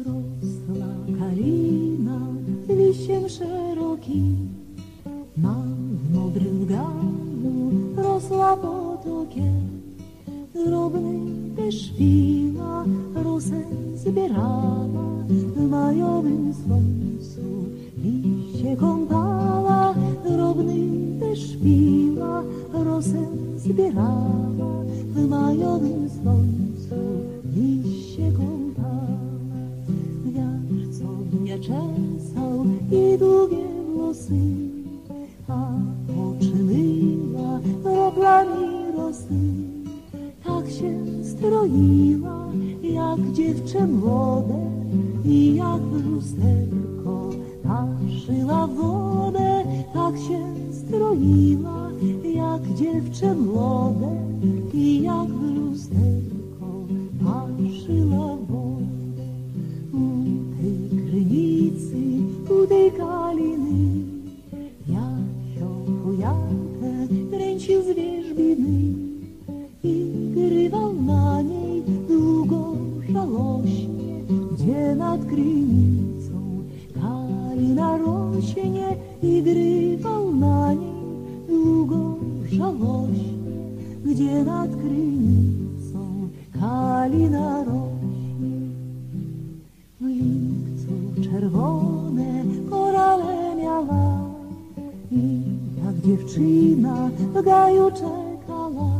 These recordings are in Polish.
Rosła kalina liściem szerokim, na modrym gaju rosła potokiem. Drobny też wina rosę zbierała, w majowym słońcu liście kąpała. Drobny też wina rosę zbierała, w majowym słońcu liście długie włosy, a oczy myła kroplami rosy. Tak się stroiła, jak dziewczę młode i jak w lusterko patrzyła wodę. Tak się stroiła, jak dziewczę młode i jak w lusterko patrzyła rośnie i grywał na niej długo żałośnie, gdzie nad krynicą kalina rośnie. W lipcu czerwone korale miała i jak dziewczyna w gaju czekała,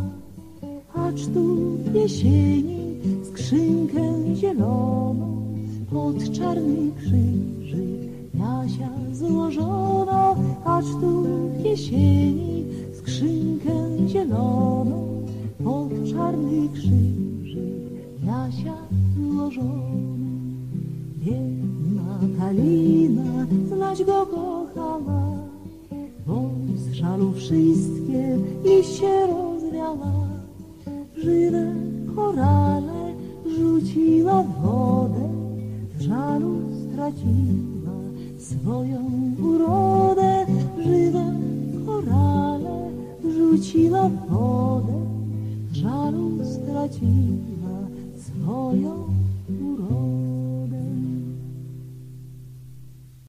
acz tu w jesieni skrzynkę zieloną pod czarny krzyżyk Jasia złożono, acz tu w jesieni skrzynkę zieloną pod czarny krzyżyk Jasia złożono. Biedna Kalina znać go kochała, bo z żalu wszystkie liście rozwiała. Żywe korale rzuciła w wodę, w żalu straciła swoją urodę. Żywe korale rzuciła w wodę, w żalu straciła swoją.